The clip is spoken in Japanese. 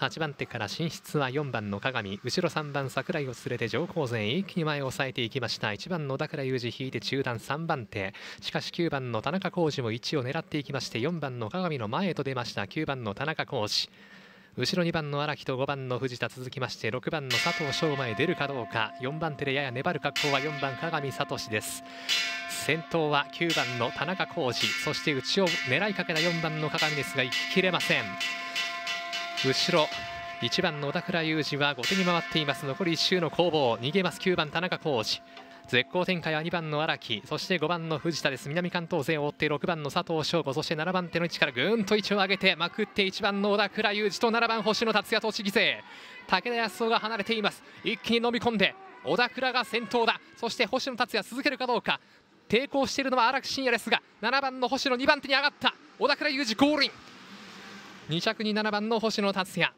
8番手から進出は4番の鏡。後ろ3番桜井を連れて上高前一気に前を抑えていきました。1番の田倉裕二引いて中段3番手。しかし9番の田中浩二も1を狙っていきまして4番の鏡の前へと出ました。9番の田中浩二。後ろ2番の荒木と5番の藤田続きまして6番の佐藤翔馬へ出るかどうか。4番手でやや粘る格好は4番鏡聡です。先頭は9番の田中浩二。そして内を狙いかけた4番の鏡ですが行ききれません。後ろ。1番の小田倉裕二は後手に回っています。残り1周の攻防逃げます。9番田中浩二。絶好展開は2番の荒木。そして5番の藤田です。南関東勢を追って6番の佐藤翔吾。そして7番手の位置からぐんと位置を上げてまくって1番の小田倉裕二と7番星野達也栃木勢武田康夫が離れています。一気に飲み込んで小田倉が先頭だ。そして星野達也続けるかどうか。抵抗しているのは荒木真也ですが7番の星野2番手に上がった。小田倉裕二ゴールイン2着に7番の星野達也。